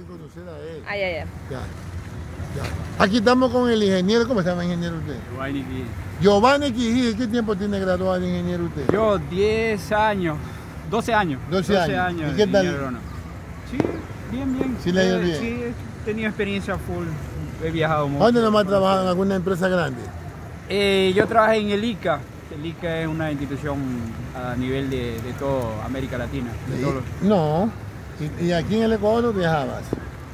conocer a él. Ah, ya, ya. Ya, ya. Aquí estamos con el ingeniero. ¿Cómo se llama ingeniero usted? Giovanni Gui. Giovanni Quijí. ¿Qué tiempo tiene graduado de ingeniero usted? Yo 10 años, 12 años. 12 años. ¿Y qué tal? Sí, bien, bien. Sí le ha ido Eh, bien. Sí, he tenido experiencia full. He viajado mucho. ¿Dónde nomás ha trabajado en alguna empresa grande? Eh, yo trabajé en el ICA. El ICA es una institución a nivel de, de toda América Latina. de todos los- No. ¿Y, y aquí en el Ecuador viajabas?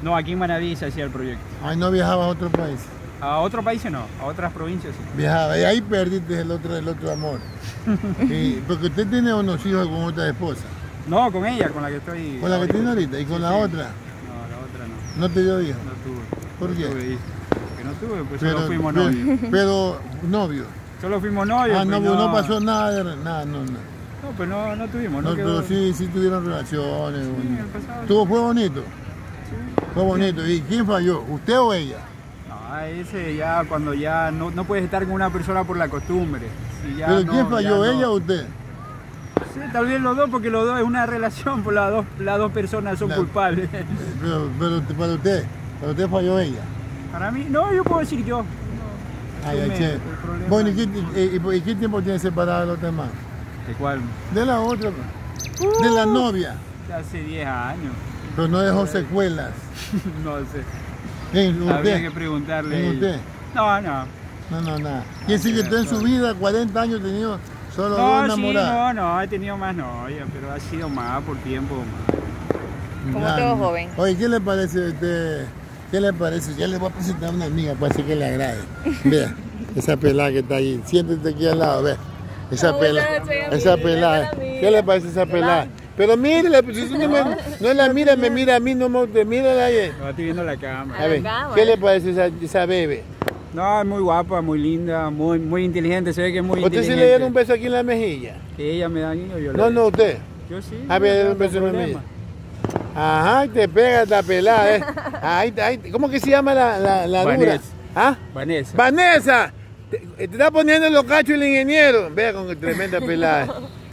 No, aquí en Manaví se hacía el proyecto. Ay, no viajabas a otro país. A otros países no, a otras provincias sí. Viajaba. Y ahí perdiste el otro, el otro amor. Y- porque usted tiene unos hijos con otra esposa. No, con ella, con la que estoy. Con la que tiene ahorita. Y con Sí, la sí. otra. No, la otra no. No te dio hijos. No tuve. ¿Por No qué? tuve. Que no tuve, pues solo fuimos pero, novios. pero novio. Solo fuimos novios. Ah, pues, no, no pasó nada, de- nada, no, no. No, pues no, no tuvimos. No, No, quedó- pero sí, sí tuvieron relaciones. Sí, bonito. el pasado. Estuvo, fue bonito. Sí. Fue bonito. ¿Y quién falló? ¿Usted o ella? No, ese ya cuando ya no, no puedes estar con una persona por la costumbre. Si ya ¿Pero no, quién falló? ya. ¿Ella o usted? Sí, tal vez los dos, porque los dos es una relación, por las dos, las dos personas son La- culpables. Pero, pero para usted, para usted falló ella. Para mí, no, yo puedo decir yo. Ay, me- che. Bueno, ¿y qué, y- y- y qué tiempo tiene separada los demás? ¿De cuál? De la otra, pues. de la novia. Hace 10 años. Pero no dejó secuelas. no sé. ¿En Habría que usted? preguntarle. ¿En usted? No, no. No, no, nada. Quiere decir que usted en su vida, 40 años, tenido solo dos No, sí, enamoradas. no, no, he tenido más novias, pero ha sido más por tiempo. Más. Como Nada. todo joven. Oye, ¿qué le parece a usted? ¿Qué le parece? Ya le voy a presentar a una amiga para que le agrade. Vea, esa pelada que está ahí. Siéntete aquí al lado, vea. Esa ¿Cómo pelada. Esa pelada. ¿Qué le parece esa pelada? Pero mírela, pues si usted no, me, no la mira, me mira a mí, no me usted, mírala. No, estoy viendo la cámara. A la ver. ¿qué le parece esa, esa bebé? No, es muy guapa, muy linda, muy, muy inteligente. Se ve que es muy ¿Usted sí inteligente. le dieron un beso aquí en la mejilla? Que ella me da niño, yo le No, doy. no, usted. Yo sí. A ver, no un beso en la mejilla. Ajá, y te pega esta pelada, ¿eh? Ahí, ahí, ¿Cómo que se llama la, la, la dura? Vanessa. ¿Ah? Vanessa. Vanessa, te, te está poniendo los cachos el ingeniero. Vea con tremenda pelada.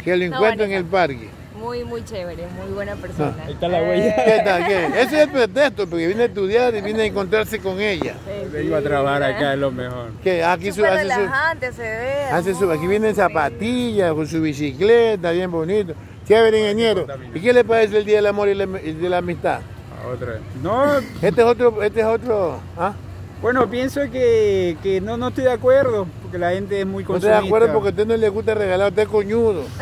Que lo No, encuentro en el parque. Muy, muy chévere, muy buena persona. Ahí está la huella. ¿Qué tal? ¿Qué? Ese es el pretexto, porque viene a estudiar y viene a encontrarse con ella. Vengo a trabajar acá, es lo mejor. Que aquí su, hace su, relajante se ve. hace su- aquí viene en sí. zapatillas, con su bicicleta, bien bonito. Chévere, ingeniero. ¿Y qué le parece el Día del Amor y la- y de la Amistad? A otra. No, Este es otro, este es otro, ¿ah? Bueno, pienso que, que no, no estoy de acuerdo, porque la gente es muy No consumista. estoy de acuerdo porque a usted no le gusta regalar, usted es coñudo.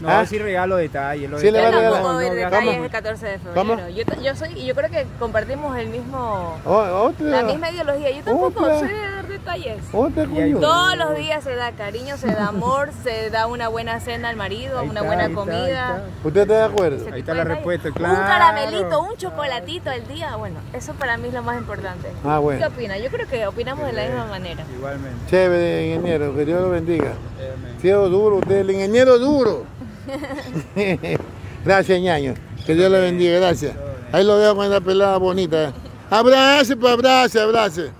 No, ¿Ah? sí regalo detalles. los Sí le va a detalles regalar. doy no detalles el 14 de ¿Cómo? febrero. Yo, yo soy, y yo creo que compartimos el mismo, Oh, la misma ideología. Yo tampoco Otra. soy de dar detalles. coñudo. Todos los días se da cariño, se da amor, se da una buena cena al marido, Ahí una está, buena está, comida. ¿Usted está de acuerdo? Ahí está la respuesta, Un claro. caramelito, un chocolatito al día, bueno, eso para mí es lo más importante. Ah, ¿Qué opina? Yo creo que opinamos de la misma manera. Igualmente. Chévere, ingeniero, que Dios lo bendiga. Cielo duro, usted, el ingeniero duro. gracias, ñaño. Que Dios lo bendiga, gracias. Ahí lo veo con esa pelada bonita. Abrace, pues abrace, abrace.